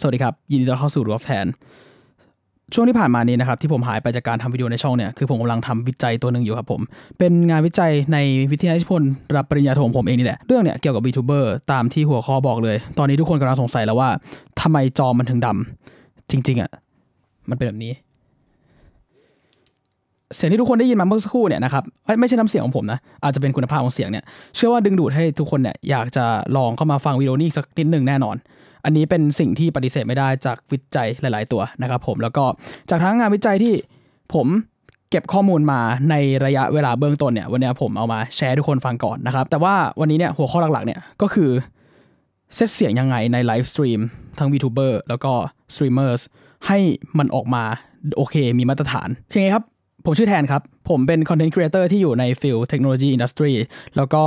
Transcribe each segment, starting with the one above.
สวัสดีครับ ยินดีต้อนรับเข้าสู่รัวแฟน ช่วงที่ผ่านมานี้นะครับ ที่ผมหายไปจากการทำวิดีโอในช่องเนี่ย คือผมกำลังทำวิจัยตัวหนึ่งอยู่ครับผม เป็นงานวิจัยในวิทยานิพนธ์รับปริญญาโทของผมเองนี่แหละ เรื่องเนี่ยเกี่ยวกับ VTuber ตามที่หัวข้อบอกเลย ตอนนี้ทุกคนกำลังสงสัยแล้วว่าทำไมจอมันถึงดำจริง ๆอะมันเป็นแบบนี้ เสียงที่ทุกคนได้ยินมาเมื่อสักครู่เนี่ยนะครับไม่ใช่น้ำเสียงของผมนะ อาจจะเป็นคุณภาพของเสียงเนี่ย เชื่อว่าดึงดูดให้ทุกคนเนี่ยอยากจะลองเข้ามาฟังวิดีโอนี้อีกสักนิดหนึ่งแน่นอน อันนี้เป็นสิ่งที่ปฏิเสธไม่ได้จากวิจัยหลาย ๆ ตัวนะครับผมแล้วก็จากทั้งงานวิจัยที่ผมเก็บข้อมูลมาในระยะเวลาเบื้องต้นเนี่ยวันนี้ผมเอามาแชร์ทุกคนฟังก่อนนะครับ แต่ว่าวันนี้เนี่ยหัวข้อหลัก ๆ เนี่ยก็คือเซตเสียงยังไงใน live stream ทั้ง VTuber แล้วก็ streamers ให้มันออกมาโอเคมีมาตรฐานคือไงครับ ผมชื่อแทนครับ ผมเป็น content creator ที่อยู่ใน field technology industryแล้วก็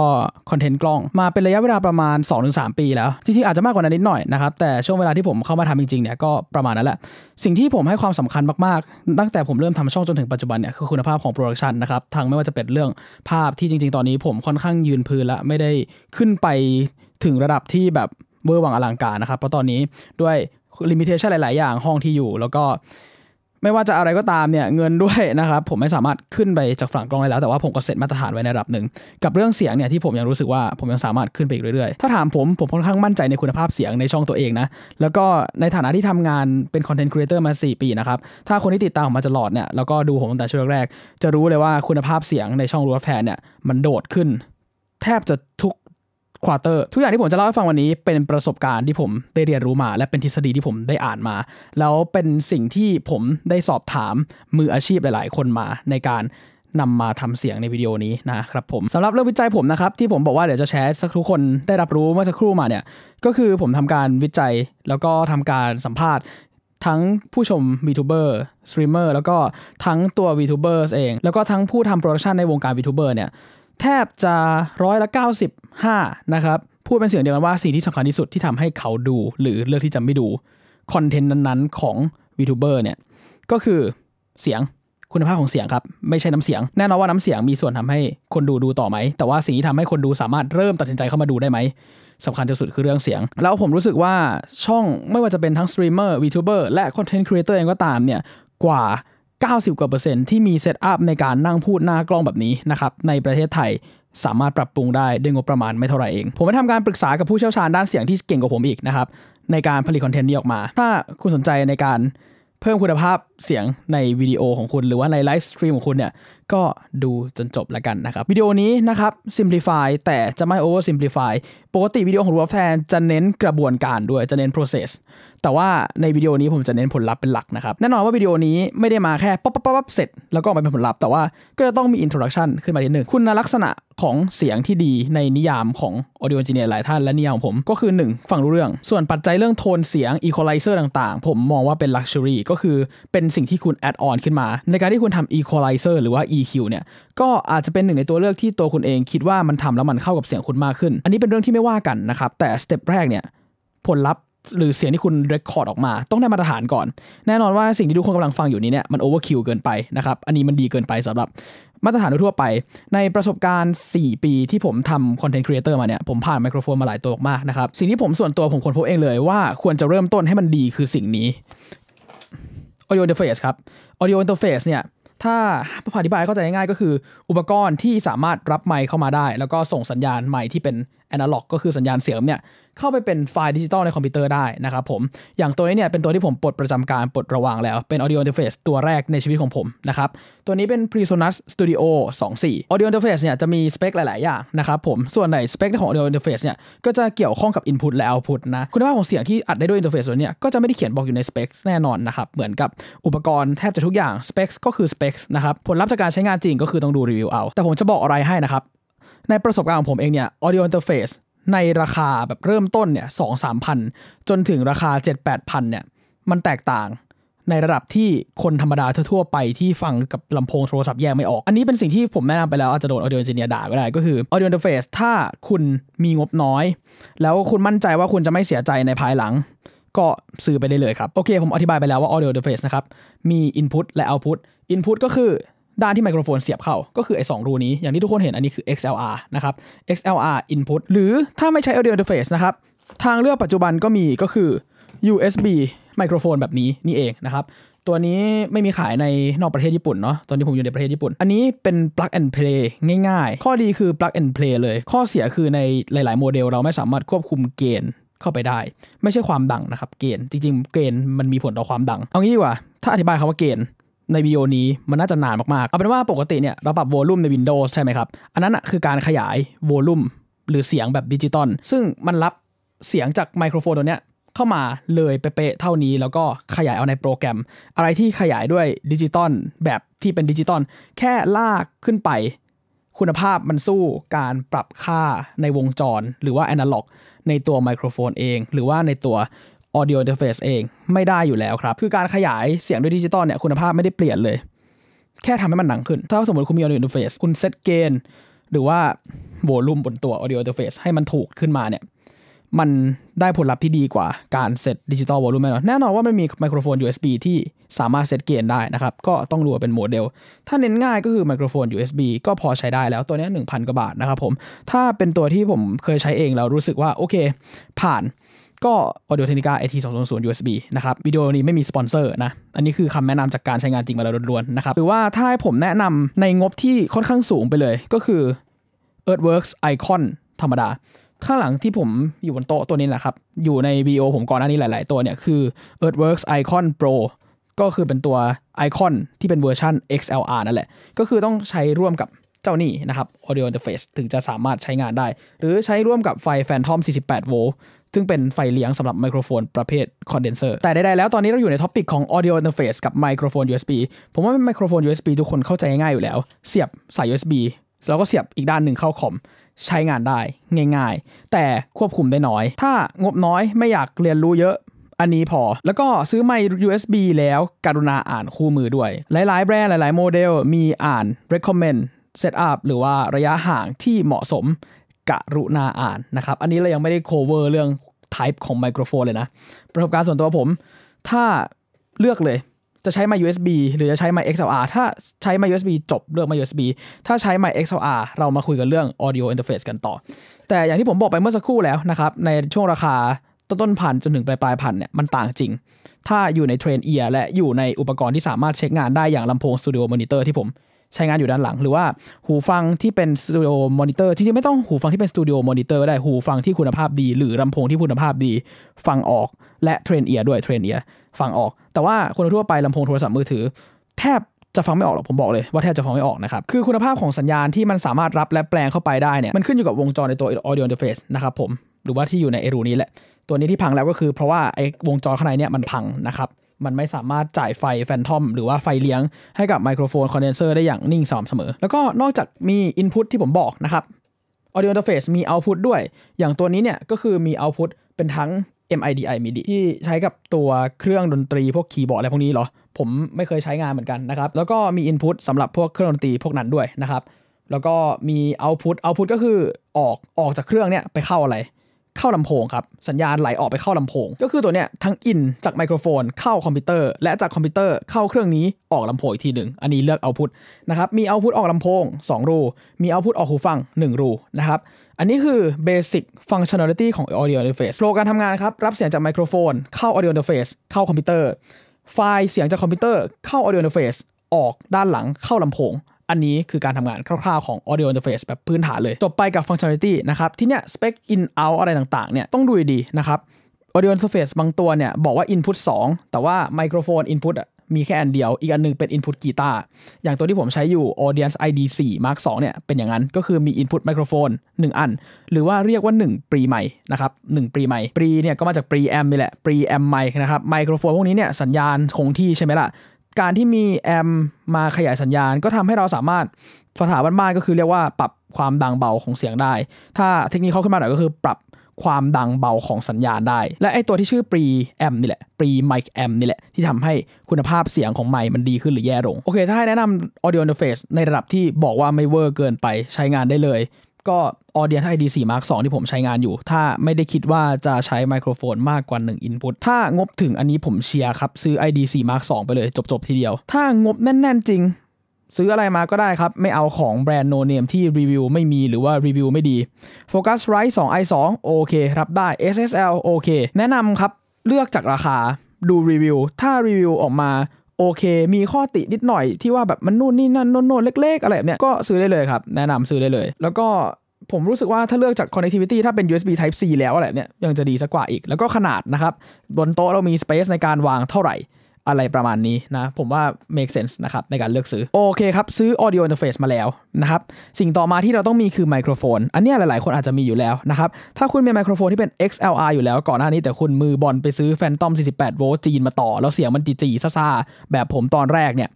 content กล้องมาเป็นระยะเวลาประมาณ 2-3 ปีแล้ว จริงๆ อาจจะมากกว่านั้นนิดหน่อยนะครับ แต่ช่วงเวลาที่ผมเข้ามาทำจริงๆ เนี่ยก็ประมาณนั้นแหละ สิ่งที่ผมให้ความสำคัญมากๆ ตั้งแต่ผมเริ่มทำช่องจนถึงปัจจุบันเนี่ยคือคุณภาพของ production นะครับทั้งไม่ว่าจะเป็นเรื่องภาพที่จริง ๆ ตอนนี้ผมค่อนข้างยืนพื้นและไม่ได้ขึ้นไปถึงระดับที่แบบเวอร์วังอลังการนะครับเพราะตอนนี้ด้วยลิมิเ t ชันหลาย ๆ อย่างห้องที่อยู่แล้วก็ ไม่ว่าจะอะไรก็ตามเนี่ยเงินด้วยนะครับผมไม่สามารถขึ้นไปจากฝั่งกล้องได้แล้วแต่ว่าผมก็เซตมาตรฐานไว้ในระดับหนึ่งกับเรื่องเสียงเนี่ยที่ผมยังรู้สึกว่าผมยังสามารถขึ้นไปอีกเรื่อยๆ ถ้าถามผมผมค่อนข้างมั่นใจในคุณภาพเสียงในช่องตัวเองนะแล้วก็ในฐานะที่ทำงานเป็น content creator มา 4 ปีนะครับถ้าคนที่ติดตามผมมาตลอดเนี่ยแล้วก็ดูผมตั้งแต่ช่วงแรก จะรู้เลยว่าคุณภาพเสียงในช่องรูฟแฟนเนี่ยมันโดดขึ้น แทบจะทุก quarter ทุกอย่างที่ผมจะเล่าให้ฟังวันนี้เป็นประสบการณ์ที่ผมได้เรียนรู้มา และเป็นทฤษฎีที่ผมได้อ่านมา แล้วเป็นสิ่งที่ผมได้สอบถามมืออาชีพหลาย ๆ คนมาในการนำมาทำเสียงในวิดีโอนี้นะครับผมสำหรับเรื่องวิจัยผมนะครับ ที่ผมบอกว่าเดี๋ยวจะแชร์สักทุกคนได้รับรู้เมื่อสักครู่มาเนี่ย ก็คือผมทำการวิจัยแล้วก็ทำการสัมภาษณ์ทั้งผู้ชม VTuber streamer แล้วก็ทั้งตัว VTuber เอง แล้วก็ทั้งผู้ทำ production ในวงการ VTuber เนี่ย แทบจะร้อยละ95 นะครับพูดเป็นเสียงเดียวกันว่าสิ่งที่สำคัญที่สุดที่ทำให้เขาดูหรือเลือกที่จะไม่ดูcontent นั้นๆของ VTuber เนี่ยก็คือเสียงคุณภาพของเสียงครับ ไม่ใช่น้ำเสียง แน่นอนว่าน้ำเสียงมีส่วนทำให้คนดูดูต่อไหม แต่ว่าสิ่งที่ทำให้คนดูสามารถเริ่มตัดสินใจเข้ามาดูได้ไหมสำคัญที่สุดคือเรื่องเสียง แล้วผมรู้สึกว่าช่องไม่ว่าจะเป็นทั้ง streamer VTuber และ content creator เองก็ตามเนี่ยกว่า 90 กว่าเปอร์เซ็นต์ที่มี setup ในการนั่งพูดหน้ากล้องแบบนี้นะครับในประเทศไทยสามารถปรับปรุงได้ด้วยงบประมาณไม่เท่าไหร่เอง ผมไปทำการปรึกษากับผู้เชี่ยวชาญด้านเสียงที่เก่งกว่าผมอีกนะครับในการผลิต content นี้ออกมา ถ้าคุณสนใจในการเพิ่มคุณภาพเสียงในวิดีโอของคุณ หรือว่าใน live stream ของคุณเนี่ย ก็ดูจนจบแล้วกันนะครับ วิดีโอนี้นะครับ simplify แต่จะไม่ over simplify ปกติวิดีโอของรัวแฟนจะเน้นกระบวนการด้วยจะเน้น process แต่ว่าในวิดีโอนี้ผมจะเน้นผลลัพธ์เป็นหลักนะครับ แน่นอนว่าวิดีโอนี้ไม่ได้มาแค่ป๊อปป๊อปป๊อปเสร็จ แล้วก็ออกมาเป็นผลลัพธ์แต่ว่าก็จะต้องมี introduction ขึ้นมาทีหนึ่งคุณลักษณะของเสียงที่ดีในนิยามของ audio engineer หลายท่านและนิยามของผมก็คือ 1 ฟังรู้เรื่อง ส่วนปัจจัยเรื่องโทนเสียง equalizer ต่างๆ ผมมองว่าเป็น luxury ก็คือเป็นสิ่งที่คุณ add on ขึ้นมา ในการที่คุณทำ equalizer หรือว่า EQ เนี่ยก็อาจจะเป็นหนึ่งในตัวเลือกที่ตัวคุณเองคิดว่ามันทำแล้วมันเข้ากับเสียงคุณมากขึ้น อันนี้เป็นเรื่องที่ไม่ว่ากันนะครับแต่ step แรกเนี่ยผลลัพธ์หรือเสียงที่คุณ record ออกมา ต้องได้มาตรฐานก่อน แน่นอนว่าสิ่งที่ทุกคนกำลังฟังอยู่นี้เนี่ยมัน overkill เกินไปนะครับอันนี้มันดีเกินไปสำหรับมาตรฐานทั่วไป ในประสบการณ์ 4 ปีที่ผมทำ content creator มาเนี่ย ผมผ่านไมโครโฟนมาหลายตัวมากนะครับ สิ่งที่ผมส่วนตัวผมค้นพบเองเลยว่าควรจะเริ่มต้นให้มันดีคือสิ่งนี้ audio interface ครับ audio interface เนี่ย ถ้าอธิบายเข้าใจง่ายๆก็คืออุปกรณ์ที่สามารถรับไมค์เข้ามาได้ แล้วก็ส่งสัญญาณไมค์ที่เป็นแอนาล็อกก็คือสัญญาณเสียงเนี่ยเข้าไปเป็นไฟล์ดิจิตอลในคอมพิวเตอร์ได้นะครับผม อย่างตัวนี้เนี่ยเป็นตัวที่ผมปลดประจำการปลดระวางแล้ว เป็น Audio Interface ตัวแรกในชีวิตของผมนะครับ ตัวนี้เป็น Presonus Studio 24 Audio Interface เนี่ยจะมีสเปคหลาย ๆ อย่างนะครับผม ส่วนในสเปคของ Audio Interface เนี่ยก็จะเกี่ยวข้องกับ Input และ Output นะ คุณภาพของเสียงที่อัดได้ด้วย Interface ตัวนี้ก็จะไม่ได้เขียนบอกอยู่ในสเปคแน่นอนนะครับ เหมือนกับอุปกรณ์แทบจะทุกอย่างสเปคก็คือสเปคนะครับ ผลลัพธ์จากการใช้งานจริงก็คือต้องดูรีวิวเอา แต่ผมจะบอกอะไรให้นะครับ ในประสบการณ์ของผมเองเนี่ย Audio Interface ในราคาแบบเริ่มต้นเนี่ยสองสามพันจนถึงราคาเจ็ดแปดพันเนี่ยมันแตกต่างในระดับที่คนธรรมดาทั่วไปที่ฟังกับลำโพงโทรศัพท์แยกไม่ออก อันนี้เป็นสิ่งที่ผมแนะนำไปแล้วอาจจะโดน audio engineer ด่าก็ได้ก็คือ audio interface ถ้าคุณมีงบน้อย แล้วคุณมั่นใจว่าคุณจะไม่เสียใจในภายหลัง ก็ซื้อไปได้เลยครับ โอเค ผมอธิบายไปแล้วว่า audio interface นะครับ มี input และ output input ก็คือ ด้านที่ไมโครโฟนเสียบเข้า ก็คือไอ้สรูนี้ อย่างที่ทุกคนเห็นอันนี้คือ XLR นะครับ XLR input หรือถ้าไม่ใช้ audio interface นะครับ ทางเลือกปัจจุบันก็มีก็คือ USB ไมโครโฟนแบบนี้นี่เองนะครับ ตัวนี้ไม่มีขายในนอกประเทศญี่ปุ่นเนาะ ตอนนี้ผมอยู่ในประเทศญี่ปุ่น อันนี้เป็น plug and play ง่ายๆ ข้อดีคือ plug and play เลย ข้อเสียคือในหลาย ๆ โมเดลเราไม่สามารถควบคุมเกณฑ์เข้าไปได้ ไม่ใช่ความดังนะครับ เกณฑ์ จริง ๆ เกณฑ์มันมีผลต่อความดัง เอางี้ดีกว่า ถ้าอธิบายคำว่าเกณฑ์ ในวิดีโอนี้มันน่าจะนานมากๆ เอาเป็นว่าปกติเนี่ยเราปรับโวลูมใน Windows ใช่ไหมครับ อันนั้นอะคือการขยาย volume หรือเสียงแบบดิจิตอลซึ่งมันรับเสียงจากไมโครโฟนตัวเนี้ยเข้ามาเลยเป๊ะเท่านี้แล้วก็ขยายเอาในโปรแกรม อะไรที่ขยายด้วยดิจิตอลแบบที่เป็นดิจิตอลแค่ลากขึ้นไป คุณภาพมันสู้การปรับค่าในวงจร หรือว่าแอนะล็อกในตัวไมโครโฟนเอง หรือว่าในตัว audio interface เองไม่ได้อยู่แล้วครับ คือการขยายเสียงด้วยดิจิตอลเนี่ยคุณภาพไม่ได้เปลี่ยนเลย แค่ทำให้มันดังขึ้น ถ้าสมมติคุณมี audio interface คุณ set gain หรือว่า volume บนตัว audio interface ให้มันถูกขึ้นมาเนี่ยมันได้ผลลัพธ์ที่ดีกว่าการ set digital volume แน่นอนแน่นอนว่ามันมีไมโครโฟน USB ที่สามารถ set gain ได้นะครับ ก็ต้องรู้ว่าเป็นโมเดล ถ้าเน้นง่ายก็คือไมโครโฟน USB ก็พอใช้ได้แล้วตัวนี้ 1,000 กว่าบาทนะครับผม ถ้าเป็นตัวที่ผมเคยใช้เองแล้วรู้สึกว่า โอเค ผ่าน ก็ Audio Technica AT 200 USB นะครับวิดีโอนี้ไม่มีสปอนเซอร์นะ อันนี้คือคำแนะนำจากการใช้งานจริงมาแล้วล้วนๆนะครับหรือว่าถ้าให้ผมแนะนำในงบที่ค่อนข้างสูงไปเลย ก็คือ Earthworks Icon ธรรมดาข้างหลังที่ผมอยู่บนโต๊ะตัวนี้แหละครับ อยู่ในวีโอผมก่อนหน้านี้หลาย ๆ ตัวเนี่ยคือ Earthworks Icon Pro ก็คือเป็นตัวไอคอนที่เป็นเวอร์ชัน XLR นั่นแหละ ก็คือต้องใช้ร่วมกับเจ้านี่นะครับ Audio Interface ถึงจะสามารถใช้งานได้ หรือใช้ร่วมกับไฟ Phantom 48 โวลต์ ซึ่งเป็นไฟเลี้ยงสำหรับไมโครโฟนประเภทคอนเดนเซอร์แต่ใดๆแล้วตอนนี้เราอยู่ใน topic ของ Audio Interface กับไมโครโฟน USB ผมว่าไมโครโฟน USB ทุกคนเข้าใจง่ายอยู่แล้ว เสียบสาย USB แล้วก็เสียบอีกด้านหนึ่งเข้าคอมใช้งานได้ง่าย ๆ แต่ควบคุมได้น้อย ถ้างบน้อยไม่อยากเรียนรู้เยอะอันนี้พอ แล้วก็ซื้อไมค์ USB แล้วกรุณาอ่านคู่มือด้วย หลาย ๆ แบรนด์หลาย ๆ โมเดลมีอ่าน recommend setup หรือว่าระยะห่างที่เหมาะสมกรุณาอ่านนะครับ อันนี้เรายังไม่ได้ cover เรื่อง type ของไมโครโฟนเลยนะ ประสบการณ์ส่วนตัวผม ถ้าเลือกเลยจะใช้ไมค์ USB หรือจะใช้ไมค์ XLR ถ้าใช้ไมค์ USB จบเลือกมค์ USB ถ้าใช้ไมค์ XLR เรามาคุยกันเรื่อง audio interface กันต่อ แต่อย่างที่ผมบอกไปเมื่อสักครู่แล้วนะครับ ในช่วงราคาต้นต้นพันจนถึงปลายปลายพันเนี่ยมันต่างจริง ถ้าอยู่ใน train ear และอยู่ในอุปกรณ์ที่สามารถเช็คงานได้อย่างลำโพง studio monitor ที่ผม ใช้งานอยู่ด้านหลัง หรือว่าหูฟังที่เป็น studio monitor จริงๆไม่ต้องหูฟังที่เป็น studio monitor ได้หูฟังที่คุณภาพดี หรือลำโพงที่คุณภาพดี ฟังออกและ train ear ด้วย train ear ฟังออก แต่ว่าคนทั่วไปลำโพงโทรศัพท์มือถือ แทบจะฟังไม่ออกหรอกผมบอกเลยว่าแทบจะฟังไม่ออกนะครับ คือคุณภาพของสัญญาณที่มันสามารถรับและแปลงเข้าไปได้เนี่ยมันขึ้นอยู่กับวงจรในตัว audio interface นะครับผมหรือว่าที่อยู่ในไอ้รูนี้แหละตัวนี้ที่พังแล้วก็คือเพราะว่าไอ้วงจรข้างในเนี่ยมันพังนะครับ มันไม่สามารถจ่ายไฟ phantom หรือว่าไฟเลี้ยงให้กับไมโครโฟนคอนเดนเซอร์ได้อย่างนิ่งสม่ำเสมอ แล้วก็นอกจากมี Input ที่ผมบอกนะครับ Audio Interface มี Output ด้วย อย่างตัวนี้เนี่ยก็คือมี Output เป็นทั้ง MIDI MIDI ที่ใช้กับตัวเครื่องดนตรีพวกคีย์บอร์ดอะไรพวกนี้เหรอ ผมไม่เคยใช้งานเหมือนกันนะครับ แล้วก็มี Input สำหรับพวกเครื่องดนตรีพวกนั้นด้วยนะครับ แล้วก็มี Output Output ก็คือออกออกจากเครื่องเนี่ยไปเข้าอะไร เข้าลำโพงครับ สัญญาณไหลออกไปเข้าลำโพง ก็คือตัวเนี้ยทั้ง in จากไมโครโฟนเข้าคอมพิวเตอร์ และจากคอมพิวเตอร์เข้าเครื่องนี้ออกลำโพงอีกทีหนึ่ง อันนี้เรียก output นะครับมี output ออกลำโพง 2 รู มี output ออกหูฟัง 1 รูนะครับอันนี้คือ Basic Functionality ของ Audio Interface flow การทำงานครับรับเสียงจากไมโครโฟนเข้า Audio Interface เข้าคอมพิวเตอร์ ไฟล์เสียงจากคอมพิวเตอร์เข้า Audio Interface ออกด้านหลังเข้าลำโพง อันนี้คือการทำงานคร่าวๆของ audio interface แบบพื้นฐานเลย จบไปกับ functionality นะครับ ที่เนี้ย spec in out อะไรต่างๆ เนี่ย ต้องดูดีนะครับ audio interface บางตัวเนี่ย บอกว่า input 2 แต่ว่า microphone input มีแค่อันเดียว อีกอันหนึงเป็น input กีตาร์ อย่างตัวที่ผมใช้อยู่ audience id 4 mark 2เนี่ย เป็นอย่างนั้น ก็คือมี input microphone 1อัน หรือว่าเรียกว่า 1 ปรีใหม่นะครับ1ปรีใหม่ปรีเนี่ยก็มาจากปรีแอมนี่แหละปรีแอมไมค์นะครับ ไมโครโฟนพวกนี้เนี่ย สัญญาณคงที่ใช่ไหมล่ะ การที่มีแอมมาขยายสัญญาณ ก็ทำให้เราสามารถภาษาบ้านๆก็คือเรียกว่าปรับความดังเบาของเสียงได้ ถ้า technical ขึ้นมาหน่อยก็คือปรับความดังเบาของสัญญาณได้ และไอตัวที่ชื่อ preamp นี่แหละ pre mic amp นี่แหละ ที่ทำให้คุณภาพเสียงของไมค์มันดีขึ้นหรือแย่ลง โอเค ถ้าให้แนะนำ audio interface ในระดับที่บอกว่าไม่เวอร์เกินไปใช้งานได้เลย ก็ Audient iD4 Mark 2 ที่ผมใช้งานอยู่ ถ้าไม่ได้คิดว่าจะใช้ไมโครโฟนมากกว่า 1 Input ถ้างบถึงอันนี้ผมเชียร์ครับ ซื้อ iD4 Mark 2 ไปเลยจบๆทีเดียว ถ้างบแน่น ๆ จริง ซื้ออะไรมาก็ได้ครับ ไม่เอาของแบรนด์โนเนมที่รีวิวไม่มีหรือว่ารีวิวไม่ดี Focusrite 2 i 2โอเครับได้ SSL โอเค แนะนำครับเลือกจากราคาดูรีวิว ถ้ารีวิวออกมาโอเค มีข้อตินิดหน่อยที่ว่าแบบมันนู่นนี่นั่นโน่นเล็ก ๆ อะไรแบบเนี้ยก็ซื้อได้เลยครับ แนะนำซื้อได้เลย แล้วก็ ผมรู้สึกว่าถ้าเลือกจาก connectivity ถ้าเป็น USB Type C แล้วอะไรเนี่ยยังจะดีสักกว่าอีก แล้วก็ขนาดนะครับ บนโต๊ะเรามี space ในการวางเท่าไหร่ อะไรประมาณนี้นะ ผมว่า make sense นะครับในการเลือกซื้อ โอเคครับ ซื้อ audio interface มาแล้วนะครับ สิ่งต่อมาที่เราต้องมีคือไมโครโฟน อันนี้ยหลายๆ คนอาจจะมีอยู่แล้วนะครับ ถ้าคุณมีไมโครโฟนที่เป็น XLR อยู่แล้วก่อนหน้านี้แต่คุณมือบอลไปซื้อ Phantom 48 โวลต์จีนมาต่อ แล้วเสียงมันจีๆซ่าๆ แบบผมตอนแรกเนี่ย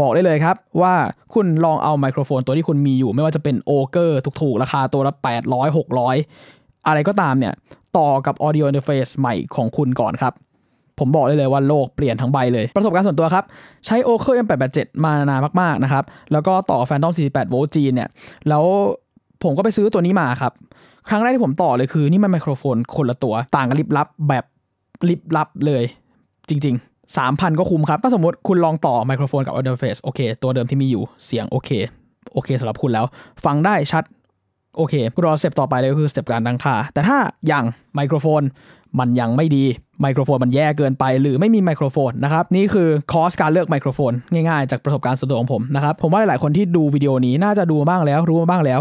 บอกได้เลยครับว่าคุณลองเอาไมโครโฟนตัวที่คุณมีอยู่ ไม่ว่าจะเป็นโอเกอร์ถูกๆ ราคาตัวละ 800 600 อะไรก็ตามเนี่ยต่อกับ audio interface ใหม่ของคุณก่อนครับ ผมบอกได้เลยว่าโลกเปลี่ยนทั้งใบเลย ประสบการณ์ส่วนตัวครับ ใช้ o c e M887 มานานมากๆนะครับ แล้วก็ต่อ Phantom 48โวลต์จีนเนี่ย แล้วผมก็ไปซื้อตัวนี้มาครับ ครั้งแรกที่ผมต่อเลยคือ นี่มันไมโครโฟนคนละตัว ต่างกันลิบลับแบบลิบลับเลยจริง ๆ 3,000 ก็คุ้มครับ ถ้าสมมติคุณลองต่อไมโครโฟนกับ audio f a c e โอเค ตัวเดิมที่มีอยู่เสียงโอเค โอเคสำหรับคุณแล้ว ฟังได้ชัดโอเครอ step ต่อไปเลยก็คือ step การตั้งค่า แต่ถ้ายังไมโครโฟน มันยังไม่ดีไมโครโฟนมันแย่เกินไป หรือไม่มีไมโครโฟนนะครับนี่คือคอร์สการเลือกไมโครโฟน ง่ายๆ จากประสบการณ์ส่วนตัวของผมนะครับผมว่าหลายๆคนที่ดูวิดีโอนี้น่าจะดูมาบ้างแล้วรู้มาบ้างแล้ว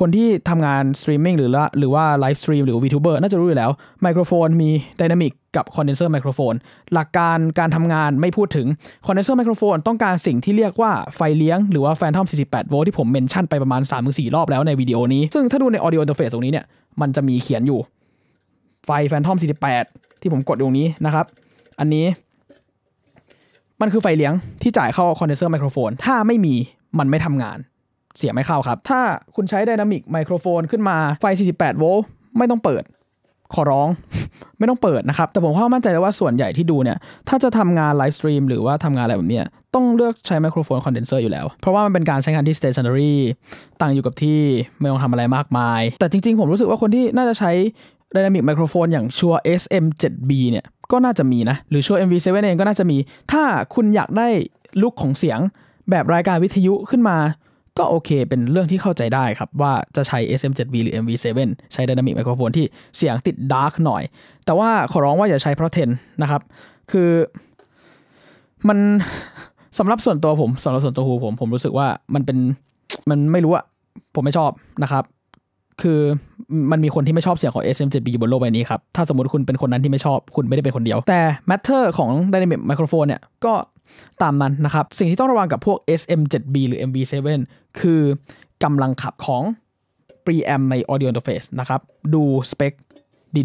คนที่ทำงานสตรีมมิ่งหรือละหรือว่า live stream หรือ VTuber น่าจะรู้อยู่แล้วไมโครโฟนมี dynamic กับคอนเดนเซอร์ไมโครโฟนหลักการการทำงานไม่พูดถึงคอนเดนเซอร์ไมโครโฟนต้องการสิ่งที่เรียกว่าไฟเลี้ยงหรือว่า Phantom 48 โวลต์ที่ผม mention ไปประมาณ3-4รอบแล้วในวิดีโอนี้ซึ่งถ้าดูใน audio interface ตรงนี้เนี่ยมันจะมีเขียนอยู่ ไฟ Phantom 48 ที่ผมกดตรงนี้นะครับ อันนี้ มันคือไฟเลี้ยงที่จ่ายเข้าคอนเดนเซอร์ไมโครโฟน ถ้าไม่มีมันไม่ทำงาน เสียงไม่เข้าครับ ถ้าคุณใช้ dynamic ไมโครโฟนขึ้นมาไฟ 48 โวลต์ไม่ต้องเปิด ขอร้อง ไม่ต้องเปิดนะครับ แต่ผมค่อนข้างมั่นใจเลยว่าส่วนใหญ่ที่ดูเนี่ย ถ้าจะทำงาน live stream หรือว่าทำงานอะไรแบบนี้ต้องเลือกใช้ไมโครโฟนคอนเดนเซอร์อยู่แล้ว เพราะว่ามันเป็นการใช้งานที่ stationary ตั้งอยู่กับที่ไม่ต้องทำอะไรมากมาย แต่จริงๆ ผมรู้สึกว่าคนที่น่าจะใช้ Dynamic Microphone อย่างชัว SM7B เนี่ยก็น่าจะมีนะ หรือชัว MV7 เองก็น่าจะมี ถ้าคุณอยากได้ look ของเสียงแบบรายการวิทยุขึ้นมา ก็โอเคเป็นเรื่องที่เข้าใจได้ครับ ว่าจะใช้ SM7B หรือ MV7 ใช้ Dynamic Microphone ที่เสียงติด dark หน่อย แต่ว่าขอร้องว่าอย่าใช้เพราะเท่นะครับ คือมันสำหรับส่วนตัวผมสำหรับส่วนตัวหูผมผมรู้สึกว่ามันเป็นมันไม่รู้อะผมไม่ชอบนะครับ คือมันมีคนที่ไม่ชอบเสียงของ SM7B บนโลกใบนี้ครับ ถ้าสมมติคุณเป็นคนนั้นที่ไม่ชอบ คุณไม่ได้เป็นคนเดียว แต่ matter ของ Dynamic Microphone เนี่ย ก็ตามนั้นนะครับ สิ่งที่ต้องระวังกับพวก SM7B หรือ MV7 คือกำลังขับของ preamp ใน audio interface นะครับ ดูสเปค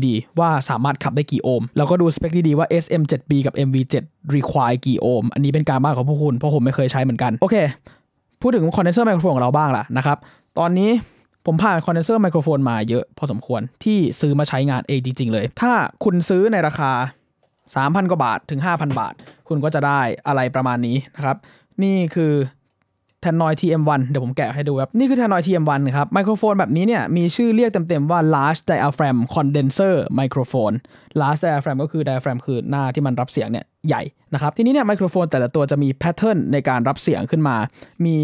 ดีๆ ว่าสามารถขับได้กี่โอห์ม แล้วก็ดูสเปคดีๆ ว่า SM7B กับ MV7 require กี่โอห์ม อันนี้เป็นการบ้านของพวกคุณ เพราะผมไม่เคยใช้เหมือนกัน โอเค พูดถึง condenser microphone ของเราบ้างล่ะนะครับ ตอนนี้ ผมผ่าน condenser microphone มาเยอะพอสมควรที่ซื้อมาใช้งานเองจริง ๆ เลย ถ้าคุณซื้อในราคา 3,000 กว่าบาทถึง 5,000 บาท คุณก็จะได้อะไรประมาณนี้นะครับ นี่คือ t a n o i TM1 เดี๋ยวผมแกะให้ดูครับ นี่คือ t a n o i TM1 ครับ ไมโครโฟนแบบนี้เนี่ย มีชื่อเรียกเต็มๆว่า large diaphragm condenser microphone large diaphragm ก็คือ diaphragm คือหน้าที่มันรับเสียงเนี่ยใหญ่นะครับ ทีนี้เนี่ยไมโครโฟนแต่ละตัวจะมีแพทเทิร์นในการรับเสียงขึ้นมา มี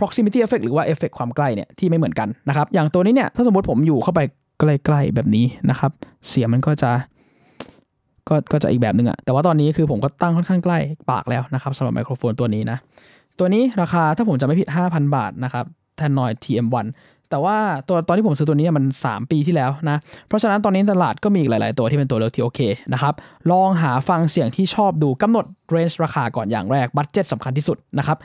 proximity effect หรือว่า effect ความใกล้เนี่ยที่ไม่เหมือนกันนะครับอย่างตัวนี้เนี่ยถ้าสมมติผมอยู่เข้าไปใกล้ๆแบบนี้นะครับ เสียงมันก็จะก็ก็จะอีกแบบหนึ่งอะแต่ว่าตอนนี้คือผมก็ตั้งค่อนข้างใกล้ปากแล้วนะครับสำหรับไมโครโฟนตัวนี้นะตัวนี้ราคาถ้าผมจะไม่ผิด 5,000 บาทนะครับแทนนอย TM1 แต่ว่าตัวตอนที่ผมซื้อตัวนี้มัน 3 ปีที่แล้วนะ เพราะฉะนั้นตอนนี้ตลาดก็มีอีกหลาย ๆ ตัวที่เป็นตัวเลือกที่โอเคนะครับ ลองหาฟังเสียงที่ชอบดูกำหนด range ราคาก่อนอย่างแรก budget สำคัญที่สุดนะครับ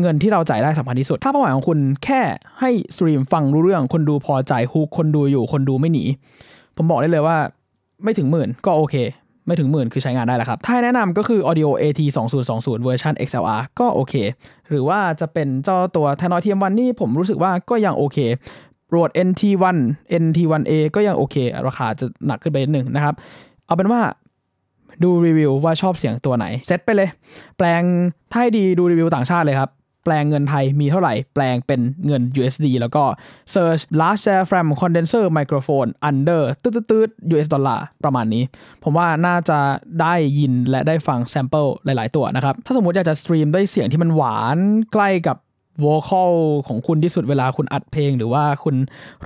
เงินที่เราจ่ายได้สำคัญที่สุด ถ้าเป้าหมายของคุณแค่ให้ stream ฟังรู้เรื่องคนดูพอใจ hook คนดูอยู่คนดูไม่หนี ผมบอกได้เลยว่าไม่ถึงหมื่นก็โอเค ไม่ถึงหมื่นคือใช้งานได้แล้วครับ ถ้าแนะนำก็คือ Audio AT 2020เวอร์ชัน XLR ก็โอเค หรือว่าจะเป็นเจ้าตัว t a n o i TM1 นี่ผมรู้สึกว่าก็ยังโอเครวด NT1 NT1A ก็ยังโอเค ราคาจะหนักขึ้นไปนิดหนึ่งนะครับ เอาเป็นว่าดูรีวิวว่าชอบเสียงตัวไหน เซตไปเลย แปลงถ้าให้ดีดูรีวิวต่างชาติเลยครับ แปลงเงินไทยมีเท่าไหร่ แปลงเป็นเงิน USD แล้วก็ search large diaphragm condenser microphone under ตืดๆ US ดอลลาร์ประมาณนี้ ผมว่าน่าจะได้ยินและได้ฟัง sample หลาย ๆ ตัวนะครับ ถ้าสมมติอยากจะ stream ได้เสียงที่มันหวานใกล้กับ vocal ของคุณที่สุดเวลาคุณอัดเพลงหรือว่าคุณ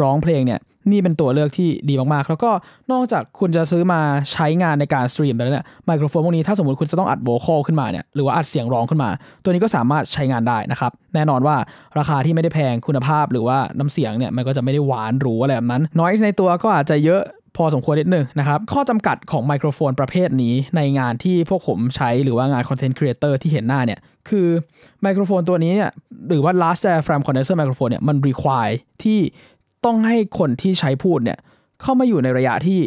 ร้องเพลงเนี่ย นี่เป็นตัวเลือกที่ดีมากๆ แล้วก็นอกจากคุณจะซื้อมาใช้งานในการ stream แล้วเนี่ยไมโครโฟนพวกนี้ถ้าสมมติคุณจะต้องอัด vocal ขึ้นมาเนี่ยหรือว่าอัดเสียงร้องขึ้นมา ตัวนี้ก็สามารถใช้งานได้นะครับ แน่นอนว่าราคาที่ไม่ได้แพงคุณภาพหรือว่าน้ำเสียงเนี่ยมันก็จะไม่ได้หวานหรูอะไรแบบนั้น noise ในตัวก็อาจจะเยอะพอสมควรนิดนึงนะครับ ข้อจำกัดของไมโครโฟนประเภทนี้ในงานที่พวกผมใช้หรือว่างาน content creator ที่เห็นหน้าเนี่ย คือไมโครโฟนตัวนี้เนี่ยหรือว่า large diaphragm condenser microphone เนี่ยมัน require ที่ ต้องให้คนที่ใช้พูดเนี่ยเข้ามาอยู่ในระยะที่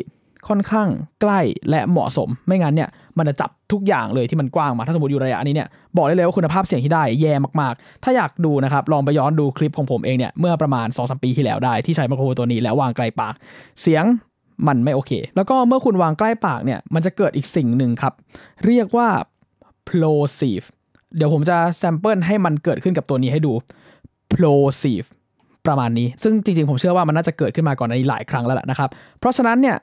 ค่อนข้างใกล้และเหมาะสม ไม่งั้นเนี่ยมันจะจับทุกอย่างเลยที่มันกว้างมาถ้าสมมติอยู่ระยะนี้เนี่ยบอกได้เลยว่าคุณภาพเสียงที่ได้แย่มากๆ ถ้าอยากดูนะครับลองไปย้อนดูคลิปของผมเองเนี่ยเมื่อประมาณ2-3ปีที่แล้วได้ที่ใช้ไมโครโฟนตัวนี้แล้ววางไกลปาก เสียงมันไม่โอเค แล้วก็เมื่อคุณวางใกล้ปากเนี่ยมันจะเกิดอีกสิ่งหนึ่งครับ เรียกว่า plosive เดี๋ยวผมจะ sample ให้มันเกิดขึ้นกับตัวนี้ให้ดู plosive ประมาณนี้ ซึ่งจริงๆ ผมเชื่อว่ามันน่าจะเกิดขึ้นมาก่อนในหลายครั้งแล้วแหละนะครับ เพราะฉะนั้นเนี่ย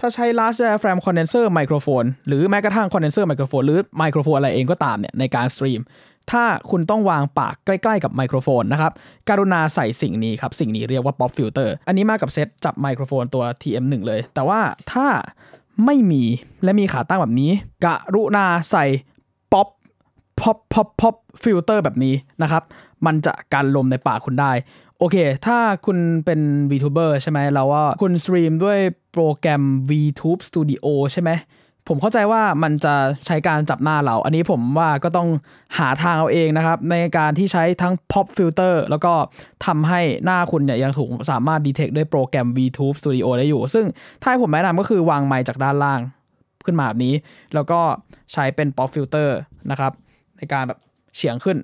ถ้าใช้ large diaphragm condenser microphone หรือแม้กระทั่ง condenser microphone หรือไมโครโฟนอะไรเองก็ตามเนี่ยในการ stream ถ้าคุณต้องวางปากใกล้ๆกับไมโครโฟนนะครับการุณาใส่สิ่งนี้ครับ สิ่งนี้เรียกว่า pop filter อันนี้มากับเซตจับไมโครโฟนตัว TM1 เลย แต่ว่าถ้าไม่มีและมีขาตั้งแบบนี้ กรุณาใส่ pop pop pop filter แบบนี้นะครับ มันจะกันลมในปากคุณได้ โอเค ถ้าคุณเป็น VTuber ใช่ไหมแล้วว่าคุณสตรีมด้วยโปรแกรม VTube Studio ใช่ไหมผมเข้าใจว่ามันจะใช้การจับหน้าเรา อันนี้ผมว่าก็ต้องหาทางเอาเองนะครับ ในการที่ใช้ทั้ง pop filter แล้วก็ทำให้หน้าคุณเนี่ยยังถูกสามารถ detect ด้วยโปรแกรม VTube Studio ได้อยู่ ซึ่งถ้าผมแนะนำก็คือวางไมค์จากด้านล่างขึ้นมาแบบนี้ แล้วก็ใช้เป็น pop filter นะครับ ในการแบบเฉียงขึ้น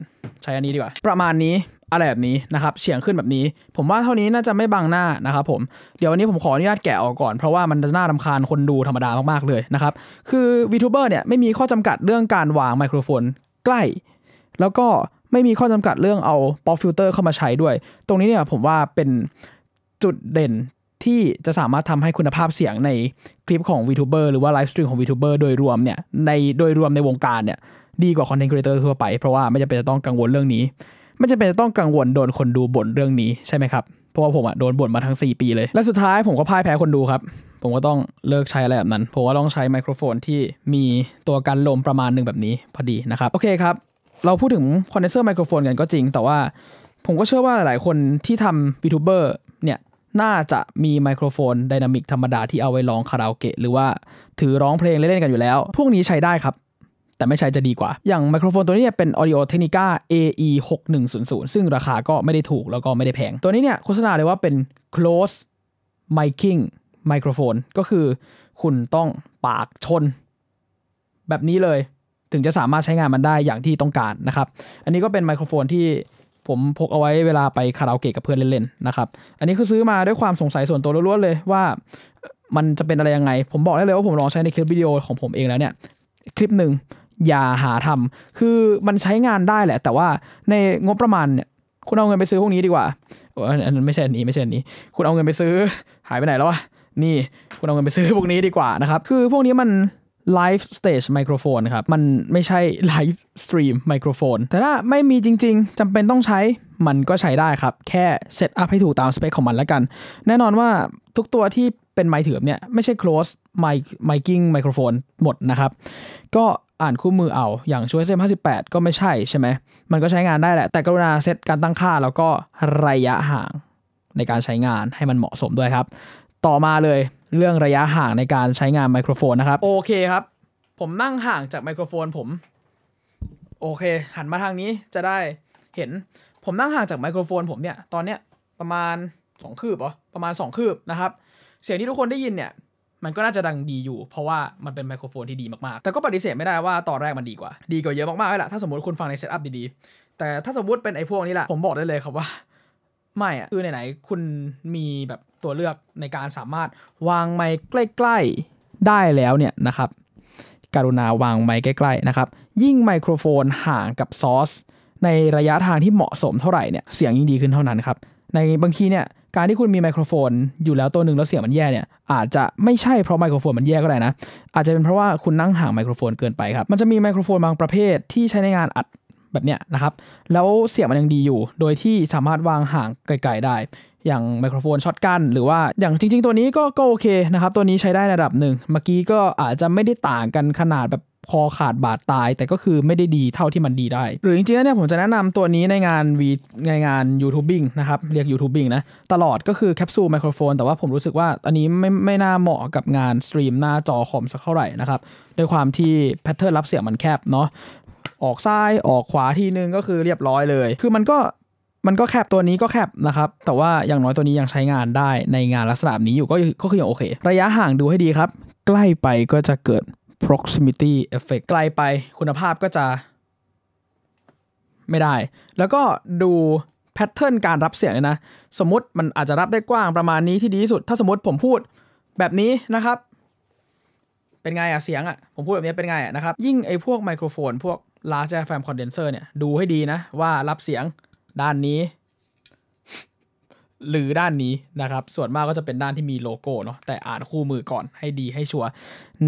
ใช้อันนี้ดีกว่า ประมาณนี้อะไรแบบนี้นะครับเฉียงขึ้นแบบนี้ ผมว่าเท่านี้น่าจะไม่บังหน้านะครับผมเดี๋ยววันนี้ผมขออนุญาตแกะออกก่อนเพราะว่ามันจะน่ารำคาญคนดูธรรมดามากๆเลยนะครับ คือ VTuber เนี่ยไม่มีข้อจำกัดเรื่องการวางไมโครโฟนใกล้ แล้วก็ไม่มีข้อจำกัดเรื่องเอา pop filter เข้ามาใช้ด้วย ตรงนี้เนี่ยผมว่าเป็นจุดเด่นที่จะสามารถทำให้คุณภาพเสียงในคลิปของ VTuber หรือว่า live stream ของ VTuber โดยรวมเนี่ยในโดยรวมในวงการเนี่ย ดีกว่า content creator ทั่วไป เพราะว่าไม่จำเป็นจะต้องกังวลเรื่องนี้ ไม่จำเป็นจะต้องกังวลโดนคนดูบ่นเรื่องนี้ใช่ไหมครับ เพราะว่าผมอะโดนบ่นมาทั้ง 4 ปีเลย และสุดท้ายผมก็พ่ายแพ้คนดูครับ ผมก็ต้องเลิกใช้อะไรแบบนั้น ผมว่าต้องใช้ไมโครโฟนที่มีตัวกันลมประมาณหนึ่งแบบนี้พอดีนะครับ โอเคครับ เราพูดถึง condenser microphone กันก็จริง แต่ว่าผมก็เชื่อว่าหลายๆ คนที่ทำ VTuber เนี่ยน่าจะมีไมโครโฟน dynamic ธรรมดาที่เอาไว้ร้องคาราโอเกะหรือว่าถือร้องเพลงเล่นๆกันอยู่แล้ว พวกนี้ใช้ได้ครับ แต่ไม่ใช้จะดีกว่า อย่างไมโครโฟนตัวนี้เป็น Audio Technica AE 6100ซึ่งราคาก็ไม่ได้ถูกแล้วก็ไม่ได้แพง ตัวนี้เนี่ยโฆษณาเลยว่าเป็น close miking ไมโครโฟนก็คือคุณต้องปากชน แบบนี้เลย ถึงจะสามารถใช้งานมันได้อย่างที่ต้องการนะครับ อันนี้ก็เป็นไมโครโฟนที่ผมพกเอาไว้เวลาไปคาราโอเกะกับเพื่อนเล่นๆนะครับ อันนี้คือซื้อมาด้วยความสงสัยส่วนตัวล้วนๆเลยว่ามันจะเป็นอะไรยังไง ผมบอกได้เลยว่าผมลองใช้ในคลิปวิดีโอของผมเองแล้วเนี่ย คลิปหนึ่ง อย่าหาทำคือมันใช้งานได้แหละ แต่ว่าในงบประมาณเนี่ยคุณเอาเงินไปซื้อพวกนี้ดีกว่าอันนั้นไม่ใช่อันนี้ไม่ใช่อันนี้ คุณเอาเงินไปซื้อหายไปไหนแล้ววะนี่คุณเอาเงินไปซื้อพวกนี้ดีกว่านะครับ คือพวกนี้มัน live stage microphone ครับ มันไม่ใช่ live stream microphone แต่ถ้าไม่มีจริง ๆจำเป็นต้องใช้ มันก็ใช้ได้ครับ แค่ set up ให้ถูกตามสเปคของมันแล้วกัน แน่นอนว่าทุกตัวที่เป็นไมค์ถือเนี่ย ไม่ใช่ close mic miking ไมโครโฟนหมดนะครับ ก็ อ่านคู่มือเอา อย่างช่วยเซม58 ก็ไม่ใช่ใช่ไหม มันก็ใช้งานได้แหละ แต่กรุณาเซตการตั้งค่าแล้วก็ระยะห่างในการใช้งานให้มันเหมาะสมด้วยครับ ต่อมาเลยเรื่องระยะห่างในการใช้งานไมโครโฟนนะครับ โอเคครับ ผมนั่งห่างจากไมโครโฟนผม โอเค หันมาทางนี้จะได้เห็น ผมนั่งห่างจากไมโครโฟนผมเนี่ย ตอนเนี้ยประมาณ 2 คืบเหรอ ประมาณ 2 คืบนะครับ เสียงที่ทุกคนได้ยินเนี่ย มันก็น่าจะดังดีอยู่ เพราะว่ามันเป็นไมโครโฟนที่ดีมากๆ แต่ก็ปฏิเสธไม่ได้ว่าตอนแรกมันดีกว่า ดีกว่าเยอะมากๆเลยแหละถ้าสมมติคุณฟังในเซตอัพดีๆ แต่ถ้าสมมติเป็นไอ้พวกนี้แหละผมบอกได้เลยครับว่า ไม่อะคือไหนๆคุณมีแบบตัวเลือกในการสามารถวางไมค์ใกล้ๆได้แล้วเนี่ยนะครับการุณาวางไมค์ใกล้ๆนะครับยิ่งไมโครโฟนห่างกับซอสในระยะทางที่เหมาะสมเท่าไหร่เนี่ยเสียงยิ่งดีขึ้นเท่านั้นครับในบางทีเนี่ย การที่คุณมีไมโครโฟน อยู่แล้วตัวหนึ่งแล้วเสียงมันแย่เนี่ยอาจจะไม่ใช่เพราะไมโครโฟนมันแย่ก็ได้นะ อาจจะเป็นเพราะว่าคุณนั่งห่างไมโครโฟนเกินไปครับ มันจะมีไมโครโฟนบางประเภทที่ใช้ในงานอัดแบบเนี้ยนะครับ แล้วเสียงมันยังดีอยู่ โดยที่สามารถวางห่างไกลๆได้ อย่างไมโครโฟนช็อตกัน หรือว่าอย่างจริง ๆ ตัวนี้ก็ก็โอเคนะครับ ตัวนี้ใช้ได้ระดับหนึ่ง เมื่อกี้ก็อาจจะไม่ได้ต่างกันขนาดแบบ คอขาดบาดตาย แต่ก็คือไม่ได้ดีเท่าที่มันดีได้ หรือจริงๆเนี่ยผมจะแนะนำตัวนี้ในงานวีในงาน YouTubing นะครับ เรียก YouTubing นะ ตลอดก็คือแคปซูลไมโครโฟน แต่ว่าผมรู้สึกว่าอันนี้ไม่ไม่น่าเหมาะกับงานสตรีมหน้าจอคอมสักเท่าไหร่นะครับด้วยความที่แพทเทิร์นรับเสียงมันแคบเนาะออกซ้ายออกขวาทีนึงก็คือเรียบร้อยเลย คือมันก็มันก็แคบตัวนี้ก็แคบนะครับ แต่ว่าอย่างน้อยตัวนี้ยังใช้งานได้ในงานลักษณะนี้อยู่ก็ก็คือยังโอเค ระยะห่างดูให้ดีครับ ใกล้ไปก็จะเกิด proximity effect ไกลไปคุณภาพก็จะ ไม่ได้ แล้วก็ดูแพทเทิร์นการรับเสียงเลยนะ สมมติมันอาจจะรับได้กว้างประมาณนี้ที่ดีที่สุด ถ้าสมมติผมพูดแบบนี้นะครับ เป็นไงอะเสียงอะผมพูดแบบนี้เป็นไงอะนะครับ ยิ่งไอ้พวกไมโครโฟน พวก large diaphragm condenser เนี่ย ดูให้ดีนะว่ารับเสียงด้านนี้ หรือด้านนี้นะครับ ส่วนมากก็จะเป็นด้านที่มีโลโก้เนาะแต่อ่านคู่มือก่อนให้ดีให้ชัวร์